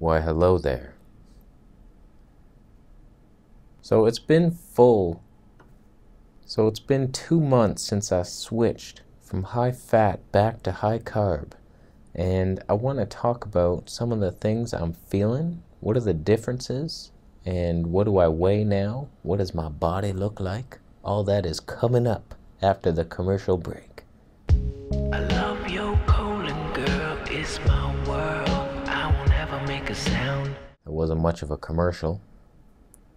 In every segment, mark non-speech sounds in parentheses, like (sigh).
Why, hello there. So it's been full. So it's been two months since I switched from high fat back to high carb. And I want to talk about some of the things I'm feeling. What are the differences? And what do I weigh now? What does my body look like? All that is coming up after the commercial break. I love your colon, girl. My make a sound. It wasn't much of a commercial.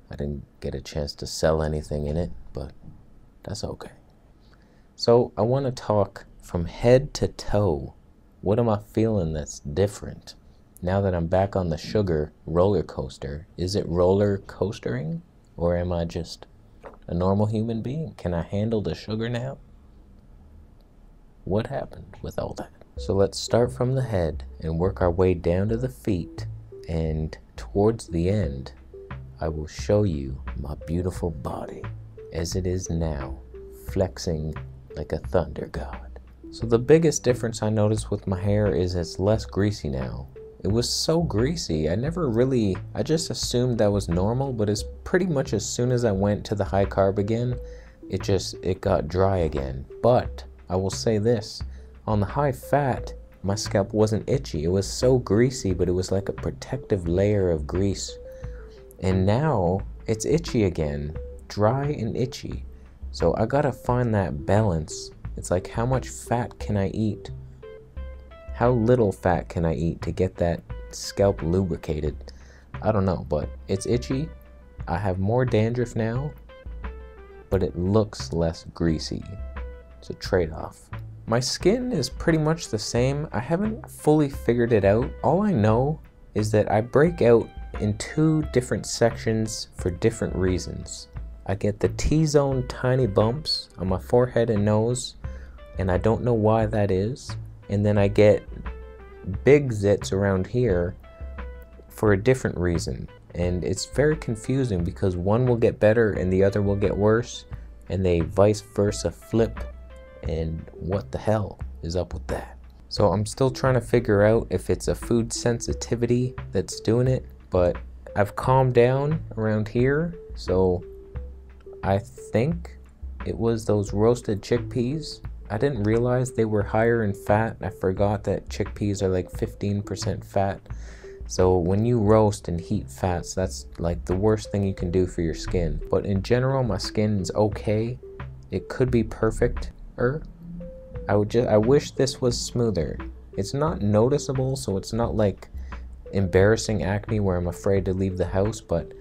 I didn't get a chance to sell anything in it, but that's okay. So I want to talk from head to toe. What am I feeling that's different? Now that I'm back on the sugar roller coaster, is it roller coastering? Or am I just a normal human being? Can I handle the sugar now? What happened with all that? So let's start from the head and work our way down to the feet. And towards the end, I will show you my beautiful body as it is now, flexing like a thunder god. So the biggest difference I noticed with my hair is it's less greasy now. It was so greasy, I never really, I just assumed that was normal, but it's pretty much as soon as I went to the high carb again, it just, it got dry again. But I will say this, on the high fat, my scalp wasn't itchy. It was so greasy, but it was like a protective layer of grease and now it's itchy again, dry and itchy. So I gotta find that balance. It's like how much fat can I eat? How little fat can I eat to get that scalp lubricated? I don't know, but it's itchy. I have more dandruff now, but it looks less greasy. It's a trade off. My skin is pretty much the same. I haven't fully figured it out. All I know is that I break out in two different sections for different reasons. I get the T-zone tiny bumps on my forehead and nose, and I don't know why that is. And then I get big zits around here for a different reason. And it's very confusing because one will get better and the other will get worse, and they vice versa flip. And what the hell is up with that? So I'm still trying to figure out if it's a food sensitivity that's doing it but I've calmed down around here, so I think it was those roasted chickpeas. I didn't realize they were higher in fat. I forgot that chickpeas are like 15% fat. So when you roast and heat fats, that's like the worst thing you can do for your skin. But in general, my skin is okay. It could be perfect. I would just I wish this was smoother. It's not noticeable, so it's not like embarrassing acne where I'm afraid to leave the house, but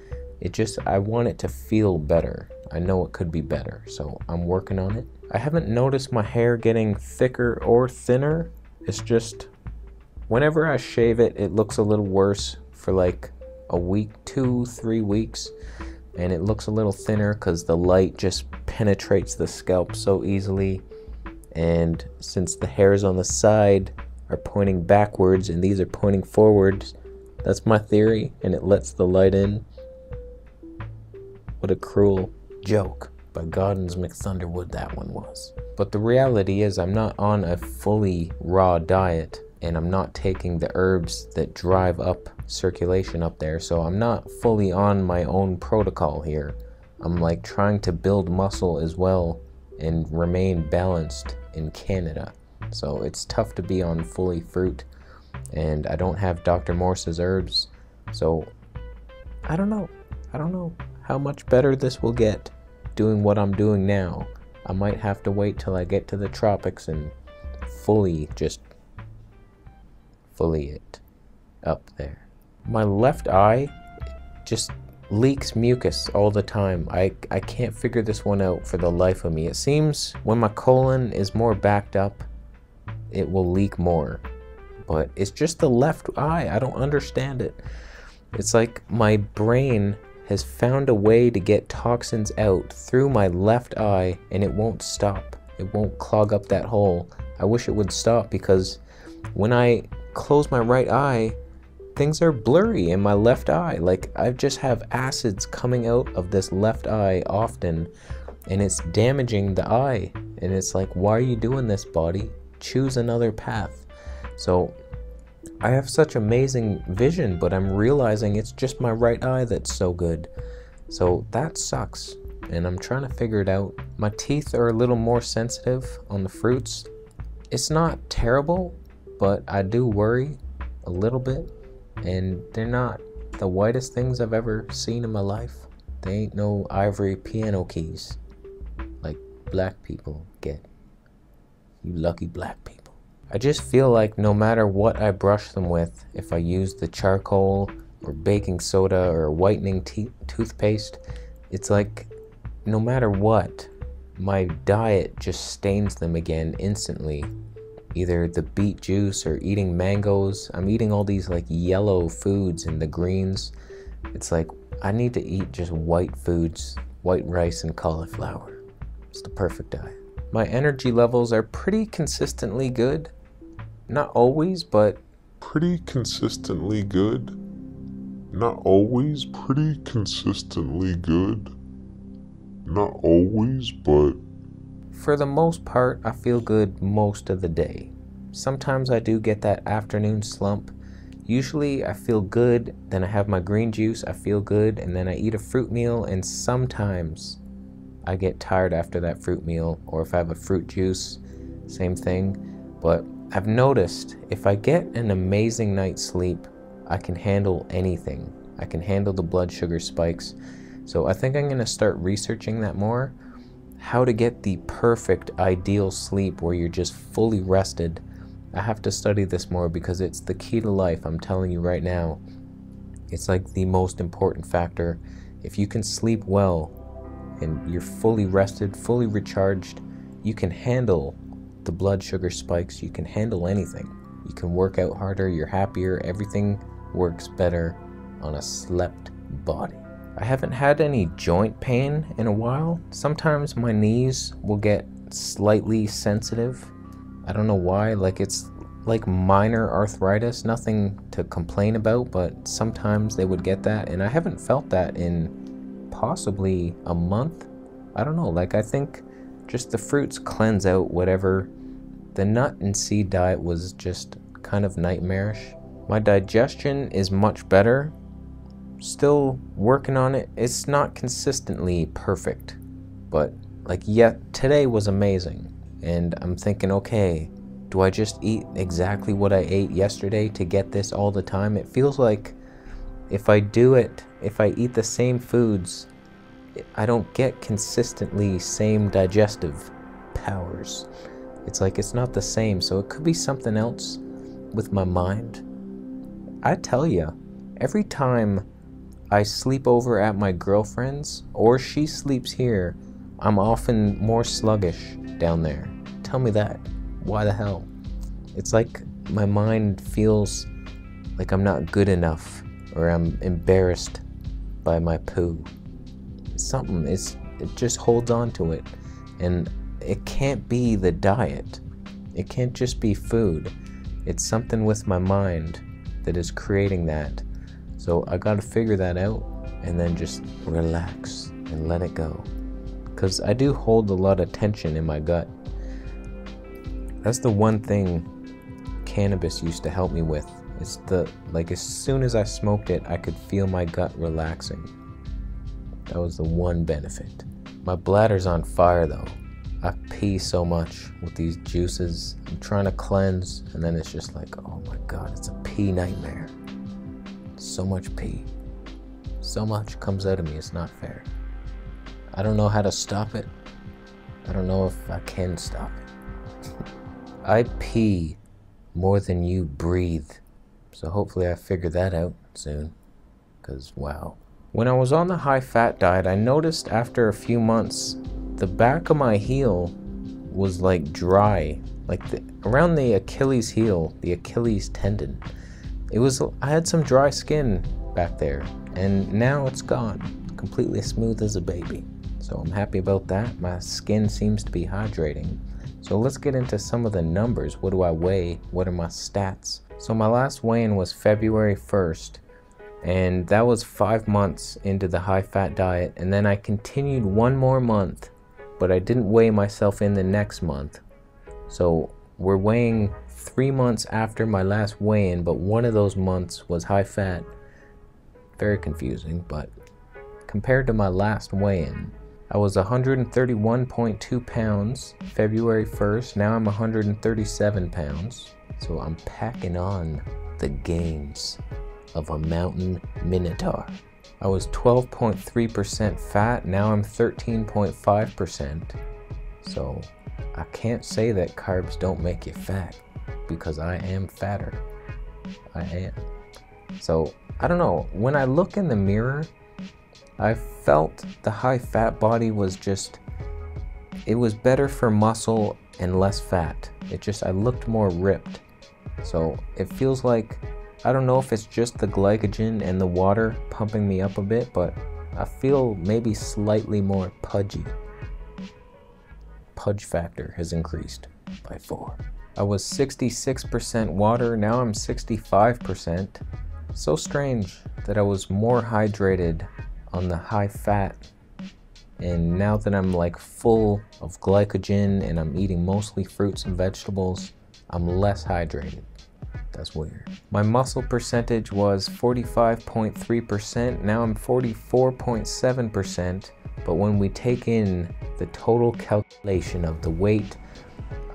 it just, I want it to feel better. I know it could be better, so I'm working on it. I haven't noticed my hair getting thicker or thinner. It's just, whenever I shave it, it looks a little worse for like a week, two, three weeks. And it looks a little thinner because the light just penetrates the scalp so easily. And since the hairs on the side are pointing backwards and these are pointing forwards, that's my theory, and it lets the light in. What a cruel joke by Gardens McThunderwood that one was. But the reality is, I'm not on a fully raw diet, and I'm not taking the herbs that drive up circulation up there, so I'm not fully on my own protocol here. I'm like trying to build muscle as well and remain balanced in Canada. So it's tough to be on fully fruit and I don't have Dr. Morse's herbs. So I don't know. I don't know how much better this will get doing what I'm doing now. I might have to wait till I get to the tropics and fully just fully it up there. My left eye just leaks mucus all the time. I, I can't figure this one out for the life of me. It seems when my colon is more backed up, it will leak more but it's just the left eye. I don't understand it. It's like my brain has found a way to get toxins out through my left eye and it won't stop. It won't clog up that hole. I wish it would stop because when I close my right eye, things are blurry in my left eye. Like I just have acids coming out of this left eye often and it's damaging the eye. And it's like, why are you doing this, body? Choose another path. So I have such amazing vision, but I'm realizing it's just my right eye that's so good. So that sucks, and I'm trying to figure it out. My teeth are a little more sensitive on the fruits. It's not terrible, but I do worry a little bit, and they're not the whitest things I've ever seen in my life. They ain't no ivory piano keys like black people get. You lucky black people. I just feel like no matter what I brush them with, if I use the charcoal or baking soda or whitening te- toothpaste, it's like no matter what, my diet just stains them again instantly. Either the beet juice or eating mangoes. I'm eating all these like yellow foods and the greens. It's like I need to eat just white foods, white rice and cauliflower. It's the perfect diet. My energy levels are pretty consistently good. Not always, but pretty consistently good. Not always pretty consistently good. Not always, but for the most part, I feel good most of the day. Sometimes I do get that afternoon slump. Usually I feel good, then I have my green juice, I feel good, and then I eat a fruit meal, and sometimes I get tired after that fruit meal, or if I have a fruit juice, same thing. But I've noticed if I get an amazing night's sleep, I can handle anything. I can handle the blood sugar spikes. So I think I'm going to start researching that more. How to get the perfect ideal sleep where you're just fully rested. I have to study this more because it's the key to life, I'm telling you right now. It's like the most important factor. If you can sleep well, and you're fully rested, fully recharged, you can handle the blood sugar spikes, you can handle anything. You can work out harder, you're happier, everything works better on a slept body. I haven't had any joint pain in a while. Sometimes my knees will get slightly sensitive. I don't know why, like it's like minor arthritis, nothing to complain about, but sometimes they would get that, and I haven't felt that in possibly a month. I don't know. Like, I think just the fruits cleanse out whatever. The nut and seed diet was just kind of nightmarish. My digestion is much better. Still working on it. It's not consistently perfect, but like, yet today was amazing. And I'm thinking, okay, do I just eat exactly what I ate yesterday to get this all the time? It feels like if I do it, if I eat the same foods I don't get consistently same digestive powers. It's like it's not the same, so it could be something else with my mind. I tell you, every time I sleep over at my girlfriend's or she sleeps here, I'm often more sluggish down there. Tell me that. Why the hell? It's like my mind feels like I'm not good enough or I'm embarrassed by my poo something. It's it just holds on to it, and it can't be the diet. It can't just be food. It's something with my mind that is creating that. So I got to figure that out and then just relax and let it go. Because I do hold a lot of tension in my gut. That's the one thing cannabis used to help me with. It's the, like, as soon as I smoked it, I could feel my gut relaxing. That was the one benefit. My bladder's on fire though. I pee so much with these juices. I'm trying to cleanse, and then it's just like, oh my god, it's a pee nightmare. So much pee. So much comes out of me, it's not fair. I don't know how to stop it. I don't know if I can stop it. (laughs) I pee more than you breathe. So hopefully I figure that out soon. Because, wow. When I was on the high fat diet, I noticed after a few months the back of my heel was like dry, like the, around the Achilles heel, the Achilles tendon. It was I had some dry skin back there, and now it's gone, completely smooth as a baby. So I'm happy about that. My skin seems to be hydrating. So let's get into some of the numbers. What do I weigh? What are my stats? So my last weigh-in was February 1st and that was five months into the high fat diet and then i continued one more month but i didn't weigh myself in the next month so we're weighing three months after my last weigh in, but one of those months was high fat. Very confusing, but compared to my last weigh in, I was 131.2 pounds February 1st. Now I'm 137 pounds. So I'm packing on the gains of a mountain minotaur. I was 12.3% fat. Now I'm 13.5%. So I can't say that carbs don't make you fat because I am fatter. I am. So I don't know. When I look in the mirror, I felt the high fat body was just, it was better for muscle and less fat. It just, I looked more ripped. So it feels like, I don't know if it's just the glycogen and the water pumping me up a bit, but I feel maybe slightly more pudgy. Pudge factor has increased by four. I was 66% water, now I'm 65%. So strange that I was more hydrated on the high fat. And now that I'm like full of glycogen and I'm eating mostly fruits and vegetables, I'm less hydrated. That's weird. My muscle percentage was 45.3%. Now I'm 44.7%. But when we take in the total calculation of the weight,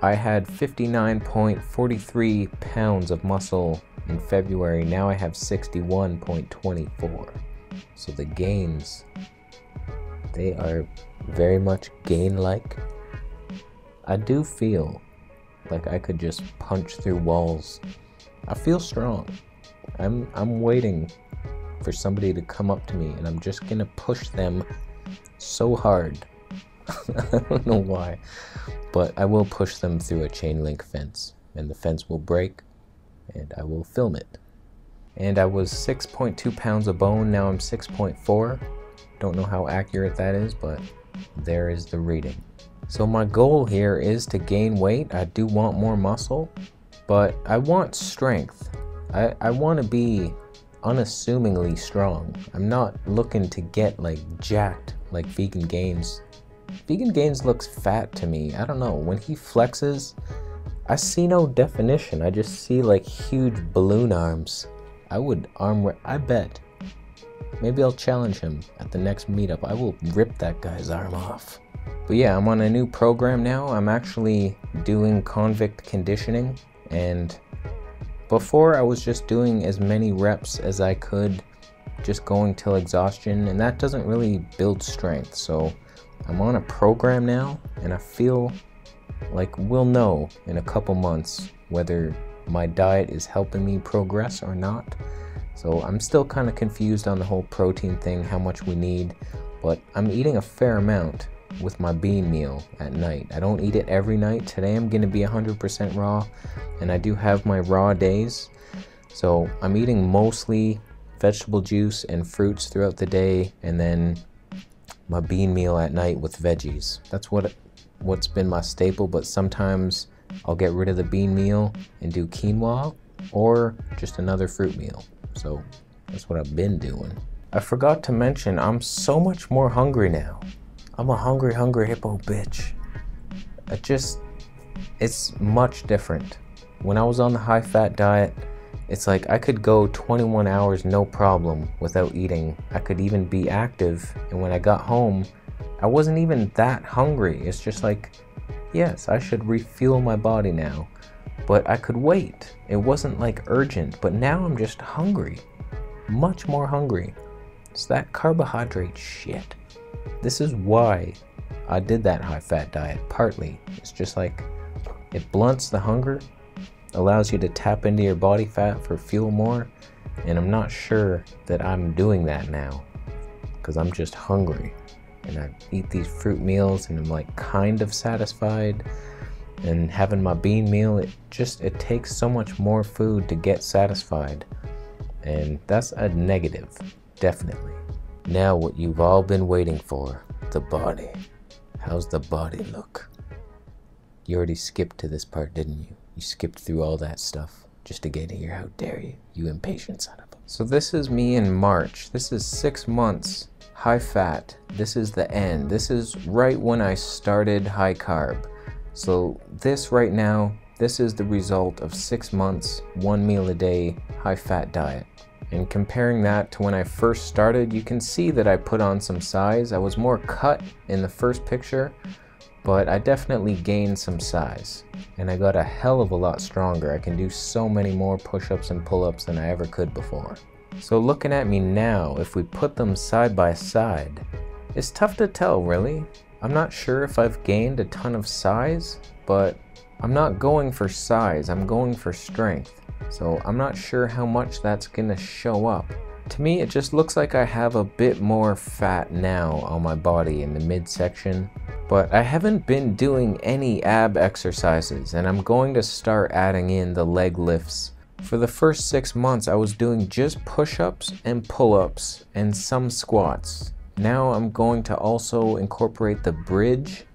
I had 59.43 pounds of muscle in February. Now I have 61.24. So the gains, they are very much gain like. I do feel like I could just punch through walls. I feel strong. I'm I'm waiting for somebody to come up to me and I'm just going to push them so hard. (laughs) I don't know why, but I will push them through a chain link fence and the fence will break and I will film it and I was 6.2 pounds of bone. Now I'm 6.4. Don't know how accurate that is, but there is the reading. So my goal here is to gain weight. I do want more muscle, but I want strength. I, I want to be unassumingly strong. I'm not looking to get like jacked like Vegan Gains. Vegan Gains looks fat to me. I don't know. When he flexes, I see no definition. I just see like huge balloon arms. I would arm I bet. Maybe I'll challenge him at the next meetup. I will rip that guy's arm off. But yeah, I'm on a new program now. I'm actually doing convict conditioning. And before I was just doing as many reps as I could, just going till exhaustion. And that doesn't really build strength. So I'm on a program now. And I feel like we'll know in a couple months whether my diet is helping me progress or not. So I'm still kind of confused on the whole protein thing, how much we need, but I'm eating a fair amount with my bean meal at night. I don't eat it every night. Today I'm going to be 100% raw, and I do have my raw days. So I'm eating mostly vegetable juice and fruits throughout the day, and then my bean meal at night with veggies. That's what what's been my staple, but sometimes I'll get rid of the bean meal and do quinoa or just another fruit meal. So that's what I've been doing. I forgot to mention, I'm so much more hungry now. I'm a hungry, hungry hippo bitch. It just, it's much different. When I was on the high fat diet, it's like I could go 21 hours no problem without eating. I could even be active. And when I got home, I wasn't even that hungry. It's just like yes, I should refuel my body now. But I could wait. It wasn't like urgent, but now I'm just hungry. Much more hungry. It's that carbohydrate shit. This is why I did that high fat diet, partly. It's just like it blunts the hunger, allows you to tap into your body fat for fuel more, and I'm not sure that I'm doing that now because I'm just hungry and I eat these fruit meals and I'm like kind of satisfied and having my bean meal it just it takes so much more food to get satisfied and that's a negative definitely now what you've all been waiting for the body how's the body look you already skipped to this part didn't you you skipped through all that stuff just to get here how dare you you impatient son of a so this is me in march this is six months high fat. This is the end. This is right when I started high carb. So this right now This is the result of six months, one meal a day, high fat diet. And comparing that to when I first started, you can see that I put on some size. I was more cut in the first picture, but I definitely gained some size. And I got a hell of a lot stronger. I can do so many more push ups and pull ups than I ever could before. So, looking at me now, if we put them side by side, it's tough to tell really. I'm not sure if I've gained a ton of size, but I'm not going for size, I'm going for strength. So I'm not sure how much that's gonna show up. To me, it just looks like I have a bit more fat now on my body in the midsection, but I haven't been doing any ab exercises and I'm going to start adding in the leg lifts. For the first six months, I was doing just push ups and pull ups and some squats. Now I'm going to also incorporate the bridge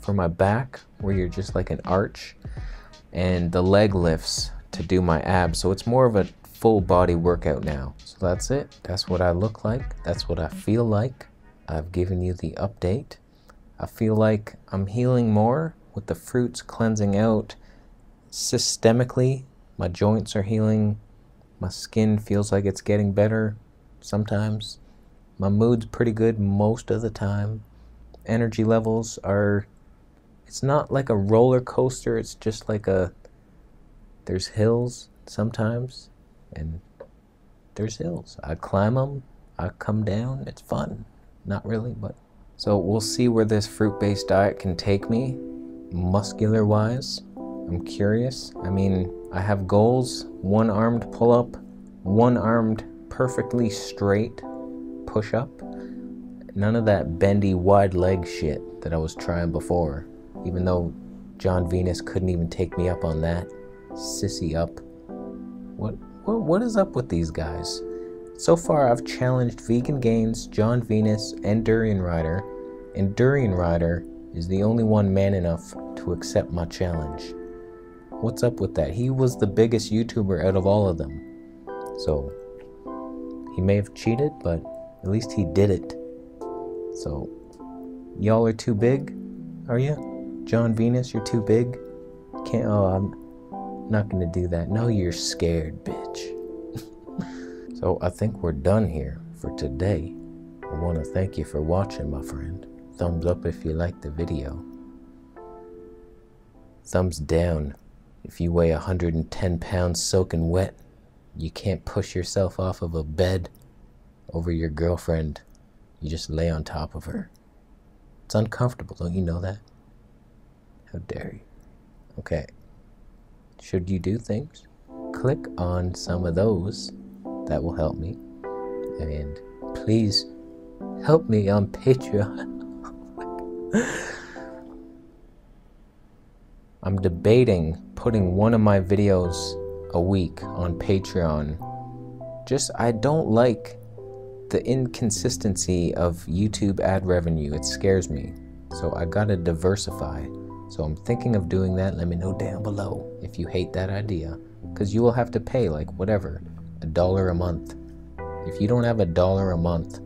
for my back, where you're just like an arch, and the leg lifts to do my abs. So it's more of a full body workout now. So that's it. That's what I look like. That's what I feel like. I've given you the update. I feel like I'm healing more with the fruits cleansing out systemically. My joints are healing. My skin feels like it's getting better sometimes. My mood's pretty good most of the time. Energy levels are it's not like a roller coaster, it's just like a there's hills sometimes, and there's hills. I climb them, I come down. It's fun. Not really, but. So we'll see where this fruit based diet can take me, muscular wise. I'm curious. I mean, I have goals one armed pull up, one armed perfectly straight push up. None of that bendy wide leg shit that I was trying before, even though Jon Venus couldn't even take me up on that sissy up. What, what, what is up with these guys? So far, I've challenged Vegan Gains, Jon Venus, and Durian Rider, and Durian Rider is the only one man enough to accept my challenge. What's up with that? He was the biggest YouTuber out of all of them. So, he may have cheated, but at least he did it. So, y'all are too big, are you? Jon Venus, you're too big? Can't, oh, I'm, not gonna do that. No, you're scared, bitch. (laughs) so I think we're done here for today. I want to thank you for watching, my friend. Thumbs up if you liked the video. Thumbs down if you weigh 110 pounds soaking wet. You can't push yourself off of a bed over your girlfriend. You just lay on top of her. It's uncomfortable, don't you know that? How dare you? Okay should you do things, click on some of those. That will help me. And please help me on Patreon. (laughs) I'm debating putting one of my videos a week on Patreon. Just, I don't like the inconsistency of YouTube ad revenue. It scares me. So I gotta diversify. So I'm thinking of doing that. Let me know down below if you hate that idea. Because you will have to pay, like, whatever, a dollar a month. If you don't have a dollar a month,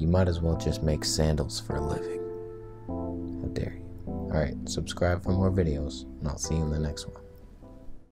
you might as well just make sandals for a living. How dare you? Alright, subscribe for more videos, and I'll see you in the next one.